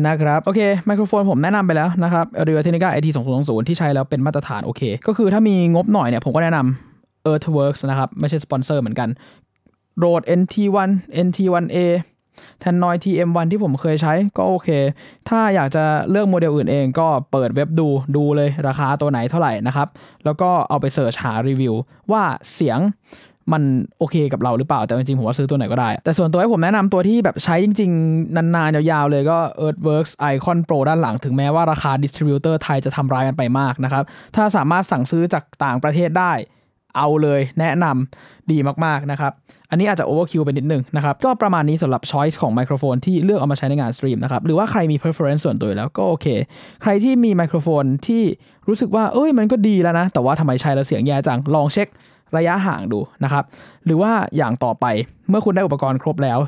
นะครับ โอเคไมโครโฟนผมแนะนำไปแล้วนะครับ Audio Technica IT 2020ที่ใช้แล้วเป็นมาตรฐานโอเค ก็คือถ้ามีงบหน่อยเนี่ยผมก็แนะนำ Earthworks นะครับ ไม่ใช่สปอนเซอร์เหมือนกัน Rode NT1 NT1A Tannoy TM1 ที่ผมเคยใช้ก็โอเค ถ้าอยากจะเลือกโมเดลอื่นเองก็เปิดเว็บดูดูเลยราคาตัวไหนเท่าไหร่นะครับ แล้วก็เอาไป search หารีวิวว่าเสียง มันโอเคกับเราหรือเปล่า แต่จริงๆผมว่าซื้อตัวไหนก็ได้ แต่ส่วนตัวให้ผมแนะนำตัวที่แบบใช้จริง ๆ นานๆ ยาวๆ เลยก็ Earthworks Icon Pro ด้านหลังถึงแม้ว่าราคา distributor ไทยจะทำร้ายกันไปมากนะครับ ถ้าสามารถสั่งซื้อจากต่างประเทศได้เอาเลยแนะนำดีมาก ๆ นะครับ อันนี้อาจจะ overkill ไปนิดนึงนะครับ ก็ประมาณนี้สำหรับ choice ของไมโครโฟนที่เลือกเอามาใช้ในงาน stream นะครับ หรือว่าใครมี preference ส่วนตัวแล้วก็โอเค ใครที่มีไมโครโฟนที่รู้สึกว่า เอ้ยมันก็ดีแล้วนะ แต่ว่าทำไมใช้แล้วเสียงแย่จัง ลองเช็ค ระยะห่างดูนะครับ หรือว่าอย่างต่อไปเมื่อคุณได้อุปกรณ์ครบแล้ว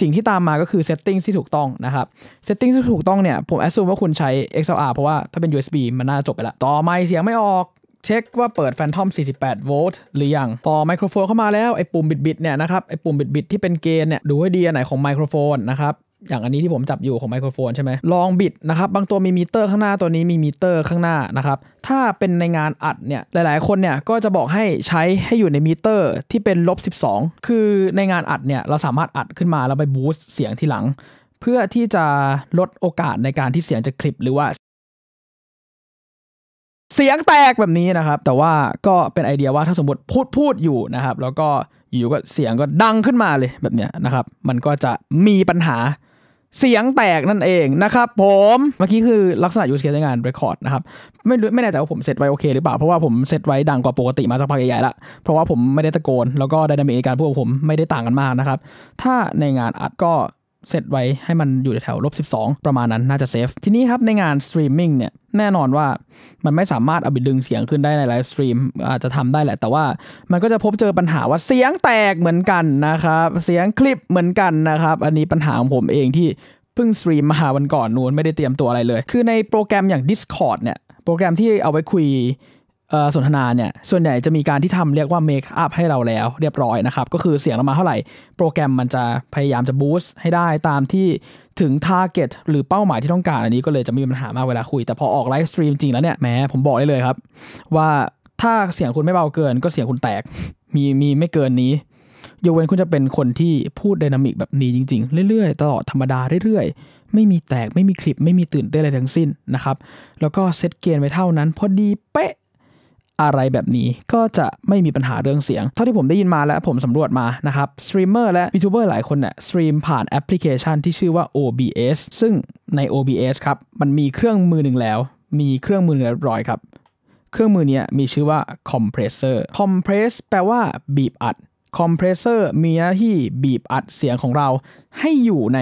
สิ่งที่ตามมาก็คือ setting ที่ถูกต้องนะครับ setting ที่ถูกต้องเนี่ย ผม assume ว่าคุณใช้ XLR เพราะว่าถ้าเป็น USB มันน่าจบไปละต่อไม่เสียงไม่ออกเช็คว่าเปิด Phantom 48 โวลต์หรือยัง ต่อไมโครโฟนเข้ามาแล้ว ไอ้ปุ่มบิดๆเนี่ยนะครับ ไอ้ปุ่มบิดๆที่เป็น gain เนี่ย ดูให้ดีอันไหนของไมโครโฟนนะครับ อย่างอันนี้ที่ผมจับอยู่ของไมโครโฟนใช่ไหมลองบิดนะครับ บางตัวมีมิเตอร์ข้างหน้าตัวนี้มีมิเตอร์ข้างหน้านะครับ ถ้าเป็นในงานอัดเนี่ยหลาย ๆ คนเนี่ยก็จะบอกให้ใช้ให้อยู่ในมิเตอร์ที่เป็นลบ12 คือในงานอัดเนี่ยเราสามารถอัดขึ้นมาแล้วไปบูสต์เสียงทีหลัง เพื่อที่จะลดโอกาสในการที่เสียงจะคลิปหรือว่าเสียงแตกแบบนี้นะครับ แต่ว่าก็เป็นไอเดียว่าถ้าสมมติพูดพูดอยู่นะครับ แล้วก็อยู่ก็เสียงก็ดังขึ้นมาเลยแบบเนี้ยนะครับ มันก็จะมีปัญหา เสียงแตกนั่นเองนะครับผมเมื่อกี้คือลักษณะยูสเคสในงานเรคคอร์ดนะครับไม่ไม่แน่ใจว่าผมเซตไว้โอเคหรือเปล่า เพราะว่าผมเซตไว้ดังกว่าปกติมาสักพักใหญ่ๆละเพราะว่าผมไม่ได้ตะโกน แล้วก็ dynamic ในการพูดของผมไม่ได้ต่างกันมากนะครับ ถ้าในงานอัดก็ เซตไว้ให้มันอยู่แถวลบ12 ประมาณนั้นน่าจะ safe ทีนี้ครับในงานสตรีมมิ่งเนี่ยแน่นอนว่ามันไม่สามารถเอาไปดึงเสียงขึ้นได้ใน live stream อาจจะทำได้แหละ แต่ว่ามันก็จะพบเจอปัญหาว่าเสียงแตกเหมือนกันนะครับ เสียงคลิปเหมือนกันนะครับ อันนี้ปัญหาของผมเองที่เพิ่ง stream มาวันก่อนนู้นไม่ได้เตรียมตัวอะไรเลย คือในโปรแกรมอย่าง Discord เนี่ยโปรแกรมที่เอาไว้คุย สนทนาเนี่ยส่วนใหญ่จะมีการที่ทำเรียกว่า make up ให้เราแล้วเรียบร้อยนะครับ ก็คือเสียงเรามาเท่าไหร่ โปรแกรมมันจะพยายามจะ boost ให้ได้ตามที่ถึง target หรือเป้าหมายที่ต้องการอันนี้ก็เลยจะไม่มีปัญหามากเวลาคุย แต่พอออก live stream จริงแล้วเนี่ยแหมผมบอกได้เลยครับ ว่าถ้าเสียงคุณไม่เบาเกิน ก็เสียงคุณแตกมีมีไม่เกินนี้ยกเว้นคุณจะเป็นคนที่พูด dynamic แบบนี้จริง ๆ เรื่อยๆ ตลอดธรรมดาเรื่อยๆ ไม่มีแตกไม่มีคลิปไม่มีตื่นเต้นอะไรทั้งสิ้นนะครับ แล้วก็เซตเกณฑ์ไว้เท่านั้น พอดีเป๊ะ อะไรแบบนี้ ก็จะไม่มีปัญหาเรื่องเสียง เท่าที่ผมได้ยินมาและผมสำรวจมานะครับสตรีมเมอร์และยูทูบเบอร์หลายคนเนี่ย stream ผ่านแอปพลิเคชันที่ชื่อว่า OBS ซึ่งใน OBS ครับมันมีเครื่องมือหนึ่งแล้ว มีเครื่องมือเรียบร้อยครับเครื่องมือนี้มีชื่อว่า compressor compress แปลว่าบีบอัด compressor มีหน้าที่บีบอัดเสียงของเราให้อยู่ใน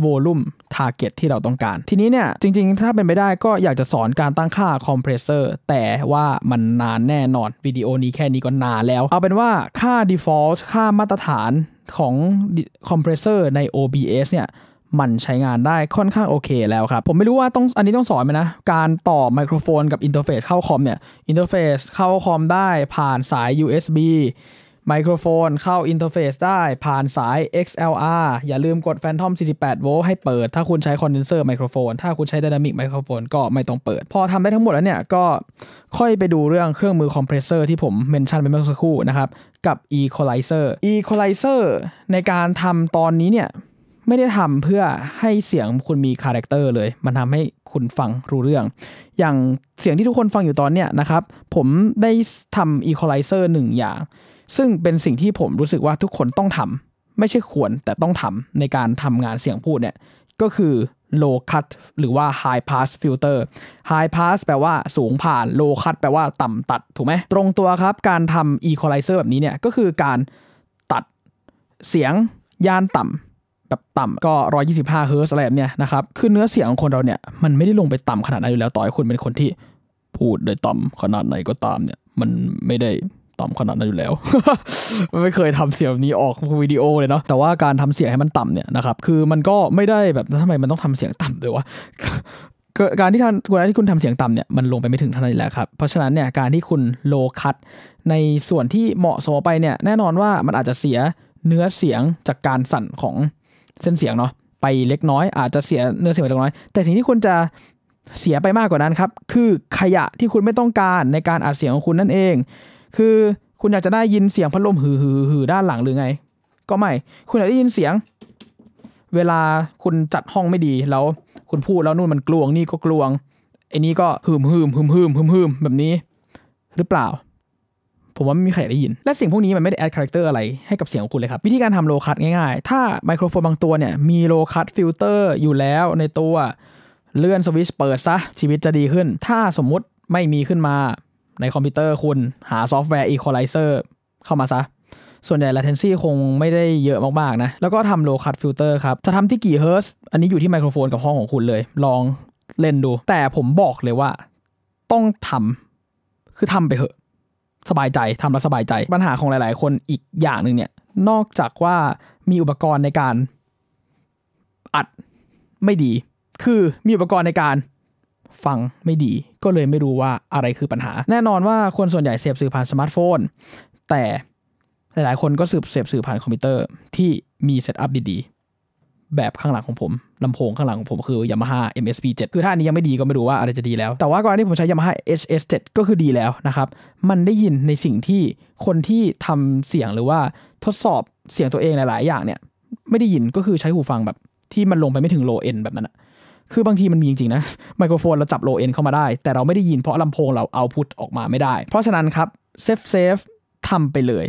volume target ที่เราต้องการ ทีนี้เนี่ย จริง ๆ ถ้าเป็นไปได้ก็อยากจะสอนการตั้งค่าคอมเพรสเซอร์แต่ว่ามันนานแน่นอน วิดีโอนี้แค่นี้ก็นานแล้ว เอาเป็นว่าค่า default ค่ามาตรฐานของคอมเพรสเซอร์ใน OBS เนี่ยมันใช้งานได้ค่อนข้างโอเคแล้วครับ ผมไม่รู้ว่าต้องอันนี้ต้องสอนไหมนะ การต่อไมโครโฟนกับ interface เข้าคอมเนี่ย interface เข้าคอมได้ผ่านสาย USB ไมโครโฟนเข้า interface ได้ผ่านสาย XLR อย่าลืมกด Phantom 48 โวลต์ให้เปิด ถ้าคุณใช้คอนเดนเซอร์ไมโครโฟน ถ้าคุณใช้ Dynamic ไมโครโฟนก็ไม่ต้องเปิด พอทำได้ทั้งหมดแล้วเนี่ยก็ค่อยไปดูเรื่องเครื่องมือคอมเพรสเซอร์ที่ผม mention ไปเมื่อสักครู่นะครับ กับ Equalizer Equalizer ในการทำตอนนี้เนี่ยไม่ได้ทำเพื่อให้เสียงคุณมี character เลย มันทำให้ คุณฟังรู้เรื่อง อย่างเสียงที่ทุกคนฟังอยู่ตอนเนี้ยนะครับ ผมได้ทำ Equalizer หนึ่งอย่าง ซึ่งเป็นสิ่งที่ผมรู้สึกว่าทุกคนต้องทำไม่ใช่ควรแต่ต้องทำในการทำงานเสียงพูดเนี่ยก็คือ low cut หรือว่า high pass filter high pass แปลว่าสูงผ่าน low cut แปลว่าต่ำตัด ถูกไหม ตรงตัวครับ การทำ equalizer แบบนี้เนี่ย ก็คือการตัดเสียงย่านต่ำ แบบต่ำก็ 125เฮิร์ตอะไรแบบเนี้ยนะครับคือเนื้อเสียงของคนเราเนี่ยมันไม่ได้ลงไปต่ำขนาดนั้นอยู่แล้วต่อให้คุณเป็นคนที่พูดได้ต่ำขนาดไหนก็ตามเนี่ย มันไม่ได้ต่ำขนาดนั้นอยู่แล้ว ไม่เคยทำเสียงแบบนี้ออกวิดีโอเลยเนาะแต่ว่าการทำเสียงให้มันต่ำเนี่ยนะครับคือมันก็ไม่ได้แบบทำไมมันต้องทำเสียงต่ำด้วยวะการที่ทานเวลาที่คุณทำเสียงต่ำเนี่ยมันลงไปไม่ถึงเท่านั้นแหละครับ เพราะฉะนั้นเนี่ยการที่คุณโลคัตในส่วนที่เหมาะสมไปเนี่ยแน่นอนว่ามันอาจจะเสียเนื้อเสียงจากการสั่นของ เส้นเสียงเนาะไปเล็กน้อย อาจจะเสียเนื้อเสียงไปเล็กน้อย แต่สิ่งที่คุณจะเสียไปมากกว่านั้นครับคือขยะที่คุณไม่ต้องการในการอัดเสียงของคุณนั่นเอง คือคุณอยากจะได้ยินเสียงพัดลมหือหือหือด้านหลังหรือไง ก็ไม่ คุณอยากได้ยินเสียง เวลาคุณจัดห้องไม่ดีแล้วคุณพูดแล้วนู่นมันกลวงนี่ก็กลวงไอ้นี้ก็หืมหืมหืมหืมหืมหืมแบบนี้ หรือเปล่า ผมว่าไม่มีใครได้ยิน และสิ่งพวกนี้มันไม่ได้ add character อะไรให้กับเสียงของคุณเลยครับ วิธีการทำ low cut ง่ายๆ ถ้าไมโครโฟนบางตัวเนี่ยมี low cut filter อยู่แล้วในตัวเลื่อนสวิตช์เปิดซะชีวิตจะดีขึ้น ถ้าสมมุติไม่มีขึ้นมาในคอมพิวเตอร์คุณหาซอฟต์แวร์ Equalizer เข้ามาซะส่วนใหญ่ latency คงไม่ได้เยอะมากๆนะ แล้วก็ทำ low cut filter ครับ จะทำที่กี่เฮิร์ตอันนี้อยู่ที่ไมโครโฟนกับห้องของคุณเลย ลองเล่นดู แต่ผมบอกเลยว่า ต้องทำคือทำไปเถอะ สบายใจทำแล้วสบายใจ ปัญหาของหลาย ๆ คนอีกอย่างหนึ่งเนี่ยนอกจากว่ามีอุปกรณ์ในการอัดไม่ดี คือมีอุปกรณ์ในการฟังไม่ดี ก็เลยไม่รู้ว่าอะไรคือปัญหา แน่นอนว่าคนส่วนใหญ่เสพสื่อผ่านสมาร์ทโฟน แต่หลาย ๆ คนก็สืบเสพสื่อผ่านคอมพิวเตอร์ที่มี setup ดี ๆ แบบข้างหลังของผมลำโพงข้างหลังของผมคือ Yamaha MSP 7 คือถ้าอันนี้ยังไม่ดีก็ไม่รู้ว่าอะไรจะดีแล้ว แต่ว่าก่อนที่ผมใช้ Yamaha HS 7 ก็คือดีแล้วนะครับ มันได้ยินในสิ่งที่คนที่ทำเสียงหรือว่าทดสอบเสียงตัวเองหลายๆ อย่างเนี่ย ไม่ได้ยินก็คือใช้หูฟังแบบที่มันลงไปไม่ถึง low end แบบนั้นอะคือบางทีมันมีจริงๆนะไมโครโฟนเราจับ low end เข้ามาได้ แต่เราไม่ได้ยินเพราะลำโพงเรา output ออกมาไม่ได้ เพราะฉะนั้นครับ safe safe ทำไปเลย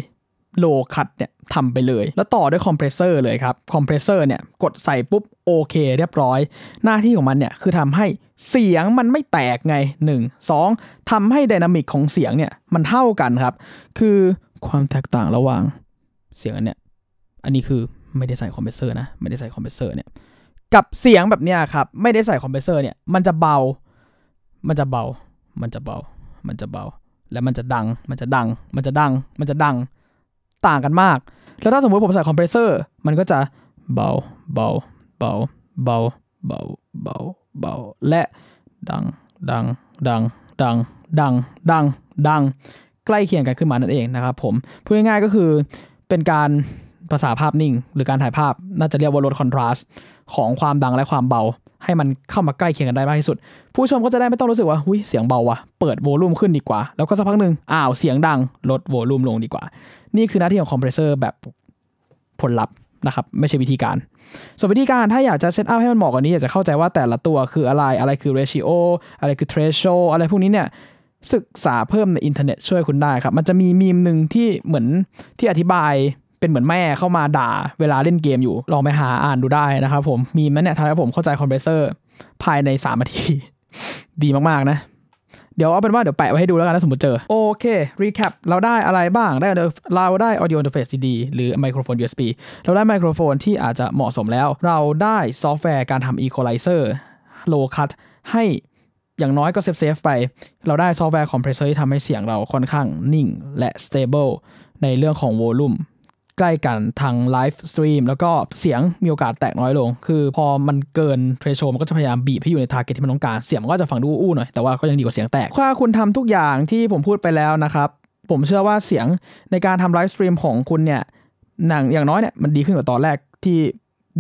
low cut เนี่ยทำไปเลย แล้วต่อด้วยคอมเพรสเซอร์เลยครับ คอมเพรสเซอร์เนี่ยกดใส่ปุ๊บโอเคเรียบร้อย หน้าที่ของมันเนี่ยคือทำให้เสียงมันไม่แตกไง 1 2ทำให้ dynamic ของเสียงเนี่ยมันเท่ากันครับ คือความแตกต่างระหว่างเสียงอันเนี้ย อันนี้คือไม่ได้ใส่คอมเพรสเซอร์นะ ไม่ได้ใส่คอมเพรสเซอร์เนี่ย กับเสียงแบบเนี้ยครับ ไม่ได้ใส่คอมเพรสเซอร์เนี่ย มันจะเบา มันจะเบา มันจะเบา มันจะเบา แล้วมันจะดัง มันจะดัง มันจะดัง มันจะดัง ต่างกันมาก แล้วถ้าสมมติผมใส่คอมเพรสเซอร์มันก็จะเบาเบาเบาเบาเบาเบาเบาและดังดังดังดังดังดังดังใกล้เคียงกันขึ้นมานั่นเองนะครับผมพูดง่ายๆก็คือเป็นการภาษาภาพนิ่ง หรือการถ่ายภาพน่าจะเรียกว่าลด contrast ของความดังและความเบา ให้มันเข้ามาใกล้เคียงกันได้มากที่สุด ผู้ชมก็จะได้ไม่ต้องรู้สึกว่าหุ้ยเสียงเบาว่ะเปิด volume ขึ้นดีกว่า แล้วก็สักพักหนึ่งอ้าวเสียงดังลด volume ลงดีกว่า นี่คือหน้าที่ของคอมเพรสเซอร์แบบผลลัพธ์นะครับไม่ใช่วิธีการ ส่วนวิธีการถ้าอยากจะ setup ให้มันเหมาะกว่านี้อยากจะเข้าใจว่าแต่ละตัวคือะไรอะไรคือ ratio ออะไรคือ threshold อะไรพวกนี้เนี่ยศึกษาเพิ่มในอินเทอร์เน็ตช่วยคุณได้ครับ มันจะมีมีมหนึ่งที่เหมือนที่อธิบาย เป็นเหมือนแม่เข้ามาด่าเวลาเล่นเกมอยู่ ลองไปหาอ่านดูได้นะครับผมมีมอันเนี่ยทำให้ผมเข้าใจคอมเพรสเซอร์ภายใน3นาที ดีมากๆนะ เดี๋ยวเอาเป็นว่าเดี๋ยวแปะไว้ให้ดูแล้วกันถ้าสมมติเจอ โอเคrecap เราได้อะไรบ้างได้เราได้ audio interface ดีหรือไมโครโฟน USB เราได้ไมโครโฟนที่อาจจะเหมาะสมแล้ว เราได้ซอฟต์แวร์การทำ equalizer low cut ให้อย่างน้อยก็ safe safe ไป เราได้ซอฟต์แวร์คอมเพรสเซอร์ที่ทำให้เสียงเราค่อนข้างนิ่งและ stable ในเรื่องของ volume ใกล้กันทาง live stream แล้วก็เสียงมีโอกาสแตกน้อยลง คือพอมันเกิน threshold มันก็จะพยายามบีบให้อยู่ใน target ที่มันต้องการ เสียงมันก็จะฟังดูอู้หน่อย แต่ว่าก็ยังดีกว่าเสียงแตกถ้าคุณทำทุกอย่างที่ผมพูดไปแล้วนะครับ ผมเชื่อว่าเสียงในการทำ livestream ของคุณเนี่ยหนังอย่างน้อยเนี่ยมันดีขึ้นกว่าตอนแรกที่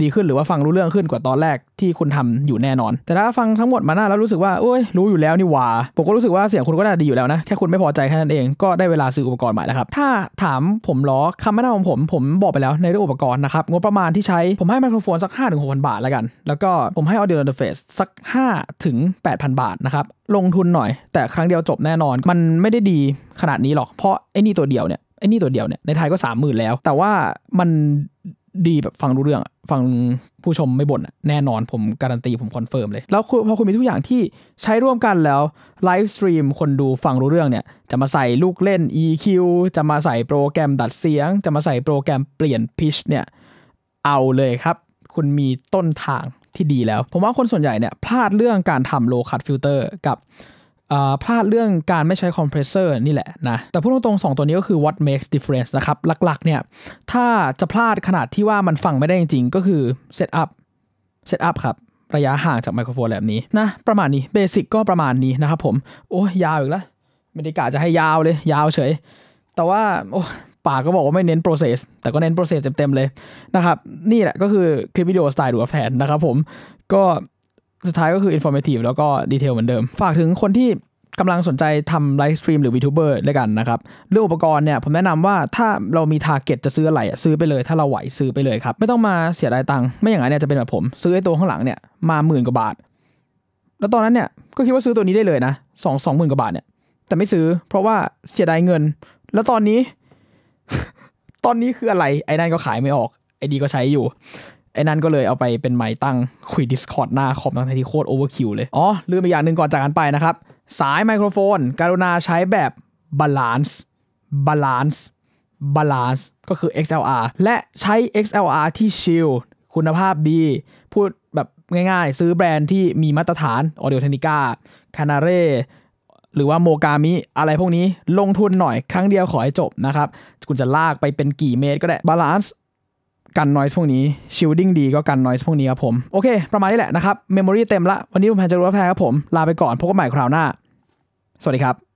ดีขึ้นหรือว่าฟังรู้เรื่องขึ้นกว่าตอนแรกที่คุณทำอยู่แน่นอน แต่ถ้าฟังทั้งหมดมาหน้าแล้วรู้สึกว่าโอ้ยรู้อยู่แล้วนี่หว่าผมก็รู้สึกว่าเสียงคุณก็น่าดีอยู่แล้วนะ แค่คุณไม่พอใจแค่นั้นเองก็ได้เวลาซื้ออุปกรณ์ใหม่แล้วครับ ถ้าถามผมล้อคำแนะนำของผมผมบอกไปแล้วในเรื่องอุปกรณ์นะครับงบประมาณที่ใช้ผมให้ไมโครโฟนสัก 5 6 0 0 0บาทแล้วกัน แล้วก็ผมให้ audio interface สัก5ถึง8,000 บาทนะครับลงทุนหน่อย แต่ครั้งเดียวจบแน่นอน มันไม่ได้ดีขนาดนี้หรอกเพราะไอ้นี่ตัวเดียวเนี่ยไอ้นี่ตัวเดียวเนี่ยในไทยก็ 30,000 แล้ว แต่ว่ามัน ดีแบบฟังรู้เรื่องฟังผู้ชมไม่บ่นแน่นอนผมการันตีผม confirm เลย แล้วพอคุณมีทุกอย่างที่ใช้ร่วมกันแล้ว livestream คนดูฟังรู้เรื่องเนี่ย จะมาใส่ลูกเล่น EQ จะมาใส่โปรแกรมดัดเสียง จะมาใส่โปรแกรมเปลี่ยน pitch เนี่ย เอาเลยครับ คุณมีต้นทางที่ดีแล้ว ผมว่าคนส่วนใหญ่เนี่ยพลาดเรื่องการทำโลคั t ฟิลเตอร์กับ พลาดเรื่องการไม่ใช้คอมเพรสเซอร์นี่แหละนะ แต่พูดตรงๆ 2 ตัวนี้ก็คือ what makes difference นะครับ หลักๆ เนี่ย ถ้าจะพลาดขนาดที่ว่ามันฟังไม่ได้จริงๆ ก็คือ set up set up ครับ ระยะห่างจากไมโครโฟนแบบนี้นะ ประมาณนี้ basic ก็ประมาณนี้นะครับผม โอ้ยาวอีกแล้วไม่ได้กะจะให้ยาวเลย ยาวเฉย แต่ว่า โอ้ปากก็บอกว่าไม่เน้น process แต่ก็เน้น process เต็มๆเลยนะครับ นี่แหละก็คือคลิปวิดีโอสไตล์ดูแฟนนะครับผม ก็ สุดท้ายก็คือ informative แล้วก็ detail เหมือนเดิม ฝากถึงคนที่กำลังสนใจทำ livestream หรือ VTuber ด้วยกันนะครับ เรื่องอุปกรณ์เนี่ย ผมแนะนำว่าถ้าเรามี target จะซื้ออะไรซื้อไปเลย ถ้าเราไหวซื้อไปเลยครับ ไม่ต้องมาเสียดายตังค์ไม่อย่างนั้นเนี่ยจะเป็นแบบผม ซื้อไอ้ตัวข้างหลังเนี่ยมาหมื่นกว่าบาท แล้วตอนนั้นเนี่ยก็คิดว่าซื้อตัวนี้ได้เลยนะสองสองหมื่นกว่าบาทเนี่ยแต่ไม่ซื้อเพราะว่าเสียดายเงิน แล้วตอนนี้ ตอนนี้คืออะไรไอ้นั่นก็ขายไม่ออกไอ้นี่ก็ใช้อยู่ ไอ้นั่นก็เลยเอาไปเป็นไมค์ตั้งคุย Discord หน้าคอมทั้งที่โคตร overkill เลย อ๋อ ลืมไปอย่างหนึ่งก่อนจากกันไปนะครับ สายไมโครโฟนกรุณาใช้แบบ balanced balanced balanced ก็คือ XLR และใช้ XLR ที่ shield คุณภาพดี พูดแบบง่ายๆ ซื้อแบรนด์ที่มีมาตรฐาน Audio Technica Canare หรือว่า Mogami อะไรพวกนี้ลงทุนหน่อยครั้งเดียวขอให้จบนะครับ คุณจะลากไปเป็นกี่เมตรก็ได้ balanced กัน noise พวกนี้ shielding ดีก็กัน noise พวกนี้ครับผม โอเค ประมาณนี้แหละนะครับ memory เต็มละ วันนี้ผมแพนจะรู้ว่าแพ้ครับผม ลาไปก่อนพบกันใหม่คราวหน้า สวัสดีครับ